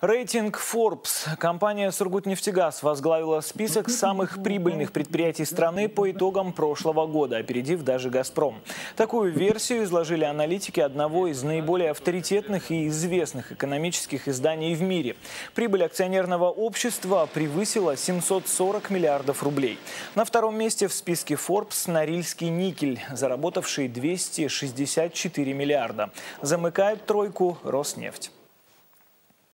Рейтинг Forbes. Компания «Сургутнефтегаз» возглавила список самых прибыльных предприятий страны по итогам прошлого года, опередив даже «Газпром». Такую версию изложили аналитики одного из наиболее авторитетных и известных экономических изданий в мире. Прибыль акционерного общества превысила 740 миллиардов рублей. На втором месте в списке Forbes Норильский никель, заработавший 264 миллиарда. Замыкает тройку Роснефть.